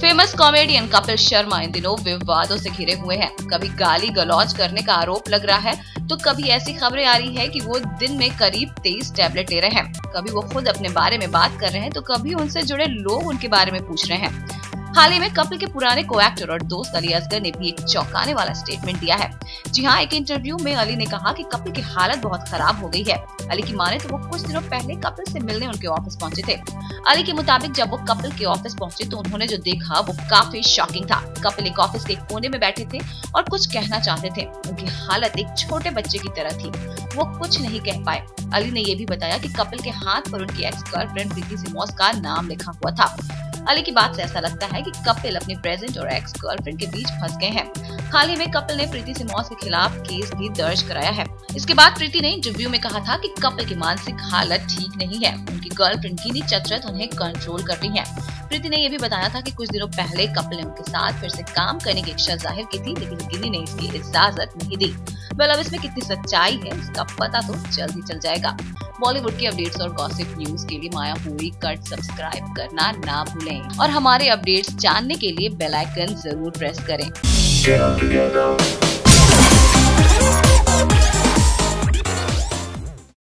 Famous comedian Kapil Sharma इन दिनों विवादों से घिरे हुए हैं। कभी गाली गलौज करने का आरोप लग रहा है तो कभी ऐसी खबरें आ रही है कि वो दिन में करीब तेईस टैबलेट ले रहे हैं। कभी वो खुद अपने बारे में बात कर रहे हैं तो कभी उनसे जुड़े लोग उनके बारे में पूछ रहे हैं। हाल ही में कपिल के पुराने को एक्टर और दोस्त अली असगर ने भी एक चौंकाने वाला स्टेटमेंट दिया है। जी हाँ एक इंटरव्यू में अली ने कहा कि कपिल की हालत बहुत खराब हो गई है। अली की माने तो वो कुछ दिनों पहले कपिल से मिलने उनके ऑफ़िस पहुँचे थे। अली के मुताबिक जब वो कपिल के ऑफ़िस पहुँचे तो उन्होंने जो देखा, वो काफ़ी शॉकिंग था। कपिल एक ऑफ़िस के कोने में बैठे थे और कुछ कहना चाहते थे। उनकी हालत एक छोटे बच्चे की तरह थी। वो कुछ नहीं कह पाए। अली ने ये भी बताया कि कपिल के हाथ पर उनकी एक्स गर्लफ्रेंड प्रीति सिमोस का नाम लिखा हुआ था। अली की बात से ऐसा लगता है कि कपिल अपनी प्रेजेंट और एक्स गर्लफ्रेंड के बीच फंस गए हैं। हाल ही में कपिल ने प्रीति सिमोस के खिलाफ केस भी दर्ज कराया है। इसके बाद प्रीति ने इंटरव्यू में कहा था कि कपिल की मानसिक हालत ठीक नहीं है। उनकी गर्लफ्रेंड गिनी चतरत उन्हें कंट्रोल कर रही है। प्रीति ने यह भी बताया था कि कुछ दिनों पहले कपिल ने उनके साथ फिर से काम करने की इच्छा ज़ाहिर की थी, लेकिन गिनी ने इसकी इजाज़त नहीं दी। वेल अब इसमें कितनी सच्चाई है, इसका पता तो जल्द ही चल जाएगा। बॉलीवुड की अपडेट्स और गॉसिप न्यूज़ के लिए माया पूरी कट सब्सक्राइब करना ना भूलें। और हमारे अपडेट्स जानने के लिए बेल आइकन ज़रूर प्रेस करें।